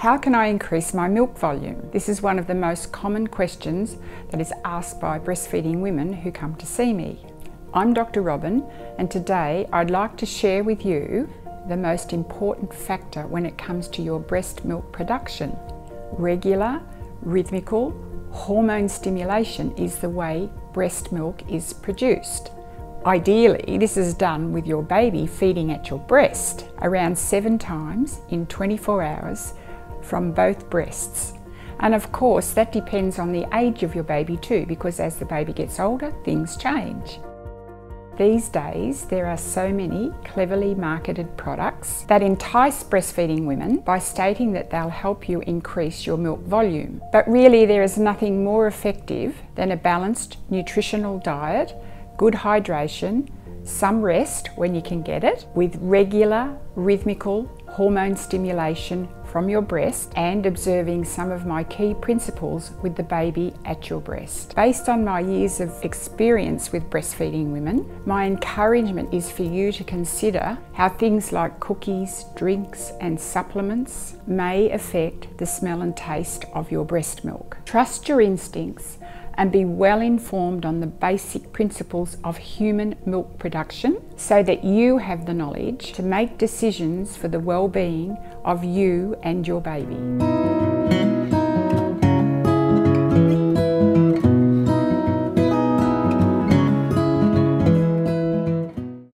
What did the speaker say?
How can I increase my milk volume? This is one of the most common questions that is asked by breastfeeding women who come to see me. I'm Dr. Robin, and today I'd like to share with you the most important factor when it comes to your breast milk production. Regular, rhythmical, hormone stimulation is the way breast milk is produced. Ideally, this is done with your baby feeding at your breast around seven times in 24 hours from both breasts. And of course, that depends on the age of your baby too, because as the baby gets older, things change. These days, there are so many cleverly marketed products that entice breastfeeding women by stating that they'll help you increase your milk volume. But really, there is nothing more effective than a balanced nutritional diet, good hydration, some rest when you can get it, with regular rhythmical hormone stimulation from your breast and observing some of my key principles with the baby at your breast. Based on my years of experience with breastfeeding women, my encouragement is for you to consider how things like cookies, drinks, and supplements may affect the smell and taste of your breast milk. Trust your instincts and be well informed on the basic principles of human milk production so that you have the knowledge to make decisions for the well-being of you and your baby.